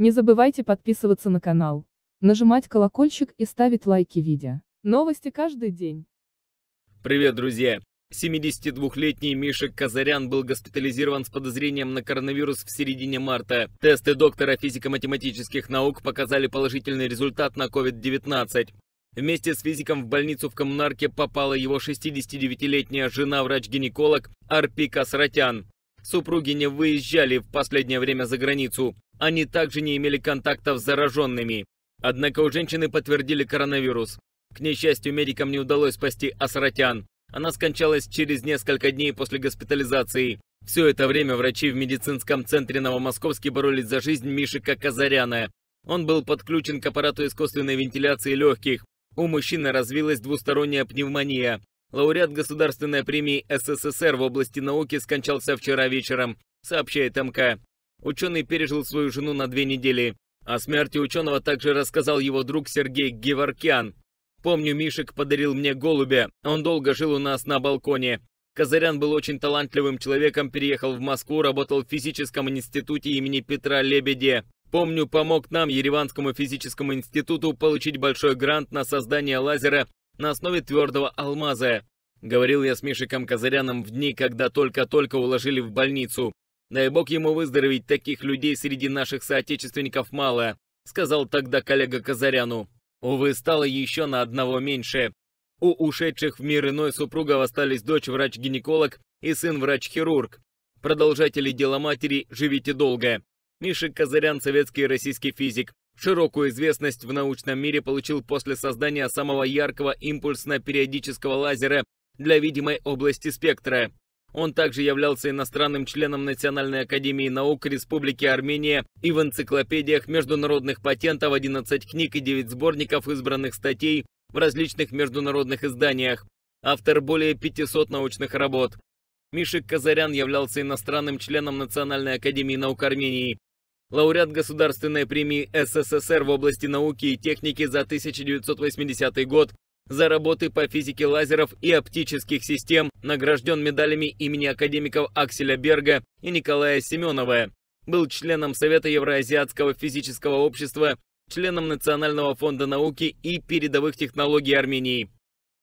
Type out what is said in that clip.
Не забывайте подписываться на канал, нажимать колокольчик и ставить лайки видео. Новости каждый день. Привет, друзья! 72-летний Миша Казарян был госпитализирован с подозрением на коронавирус в середине марта. Тесты доктора физико-математических наук показали положительный результат на COVID-19. Вместе с физиком в больницу в коммунарке попала его 69-летняя жена, врач-гинеколог Арпика Сратян. Супруги не выезжали в последнее время за границу. Они также не имели контактов с зараженными. Однако у женщины подтвердили коронавирус. К несчастью, медикам не удалось спасти Асратян. Она скончалась через несколько дней после госпитализации. Все это время врачи в медицинском центре Новомосковске боролись за жизнь Мишика Казаряна. Он был подключен к аппарату искусственной вентиляции легких. У мужчины развилась двусторонняя пневмония. Лауреат Государственной премии СССР в области науки скончался вчера вечером, сообщает МК. Ученый пережил свою жену на две недели. О смерти ученого также рассказал его друг Сергей Геворкян. Помню, Мишек подарил мне голубя, он долго жил у нас на балконе. Казарян был очень талантливым человеком, переехал в Москву, работал в физическом институте имени Петра Лебедя. Помню, помог нам, Ереванскому физическому институту, получить большой грант на создание лазера на основе твердого алмаза. Говорил я с Мишиком Казаряном в дни, когда только-только уложили в больницу. Дай бог ему выздороветь, таких людей среди наших соотечественников мало, сказал тогда коллега Казаряну. Увы, стало еще на одного меньше. У ушедших в мир иной супругов остались дочь врач-гинеколог и сын врач-хирург. Продолжатели дела матери «Живите долго». Миша Казарян, советский российский физик. Широкую известность в научном мире получил после создания самого яркого импульсно-периодического лазера для видимой области спектра. Он также являлся иностранным членом Национальной академии наук Республики Армения и в энциклопедиях международных патентов 11 книг и 9 сборников избранных статей в различных международных изданиях. Автор более 500 научных работ. Мишек Казарян являлся иностранным членом Национальной академии наук Армении. Лауреат Государственной премии СССР в области науки и техники за 1980 год за работы по физике лазеров и оптических систем, награжден медалями имени академиков Акселя Берга и Николая Семенова. Был членом Совета Евроазиатского физического общества, членом Национального фонда науки и передовых технологий Армении.